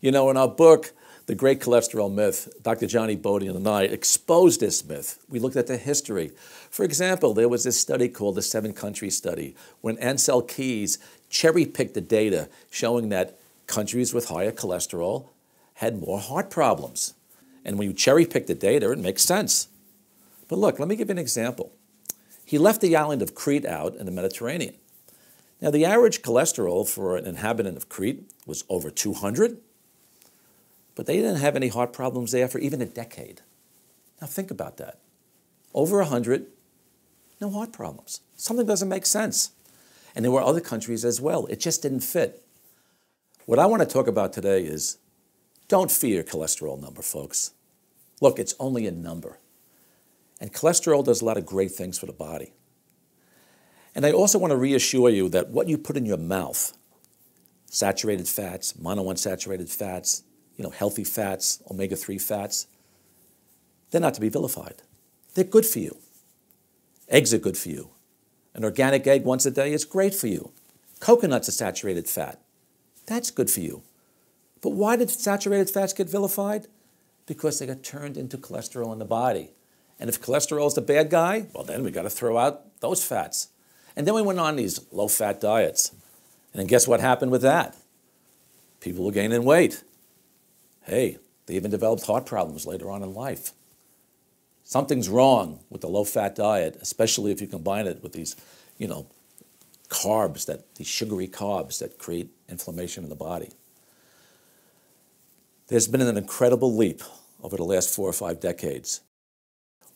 You know, in our book, The Great Cholesterol Myth, Dr. Jonny Bowden and I exposed this myth. We looked at the history. For example, there was this study called the Seven Countries Study, when Ancel Keys cherry picked the data showing that countries with higher cholesterol had more heart problems. And when you cherry pick the data, it makes sense. But look, let me give you an example. He left the island of Crete out in the Mediterranean. Now, the average cholesterol for an inhabitant of Crete was over 200, but they didn't have any heart problems there for even a decade. Now, think about that. Over 100, no heart problems. Something doesn't make sense. And there were other countries as well. It just didn't fit. What I want to talk about today is don't fear cholesterol number, folks. Look, it's only a number. And cholesterol does a lot of great things for the body. And I also want to reassure you that what you put in your mouth, saturated fats, monounsaturated fats, you know, healthy fats, omega-3 fats, they're not to be vilified. They're good for you. Eggs are good for you. An organic egg once a day is great for you. Coconuts are saturated fat. That's good for you. But why did saturated fats get vilified? Because they got turned into cholesterol in the body. And if cholesterol is the bad guy, well, then we got to throw out those fats. And then we went on these low fat diets. And then guess what happened with that? People were gaining weight. Hey, they even developed heart problems later on in life. Something's wrong with the low fat diet, especially if you combine it with these, you know, carbs that these sugary carbs that create inflammation in the body. There's been an incredible leap over the last four or five decades.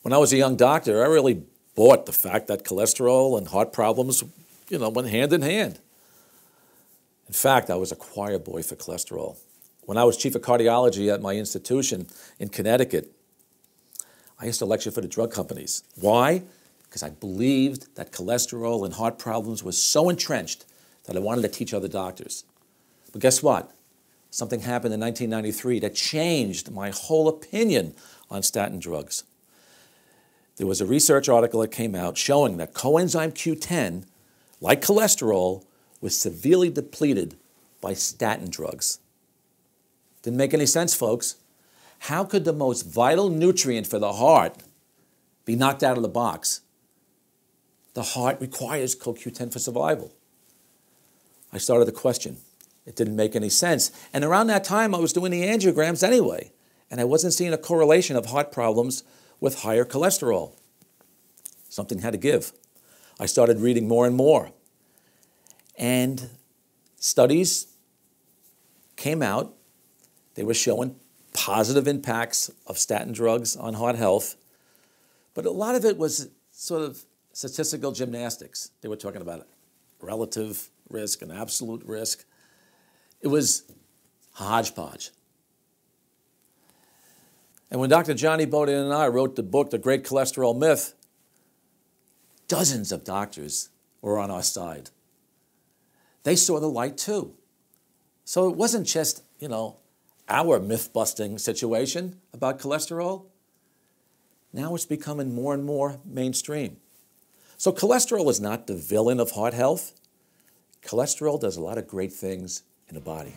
When I was a young doctor, I really bought the fact that cholesterol and heart problems, you know, went hand in hand. In fact, I was a choir boy for cholesterol. When I was chief of cardiology at my institution in Connecticut, I used to lecture for the drug companies. Why? Because I believed that cholesterol and heart problems was so entrenched that I wanted to teach other doctors. But guess what? Something happened in 1993 that changed my whole opinion on statin drugs. There was a research article that came out showing that coenzyme Q10, like cholesterol, was severely depleted by statin drugs. Didn't make any sense, folks. How could the most vital nutrient for the heart be knocked out of the box? The heart requires CoQ10 for survival. I started the question it didn't make any sense. And around that time, I was doing the angiograms anyway, and I wasn't seeing a correlation of heart problems with higher cholesterol. Something had to give. I started reading more and more. And studies came out. They were showing positive impacts of statin drugs on heart health. But a lot of it was sort of statistical gymnastics. They were talking about relative risk and absolute risk. It was hodgepodge. And when Dr. Jonny Bowden and I wrote the book, The Great Cholesterol Myth, dozens of doctors were on our side. They saw the light too. So it wasn't just, you know, our myth busting situation about cholesterol. Now it's becoming more and more mainstream. So cholesterol is not the villain of heart health. Cholesterol does a lot of great things in the body.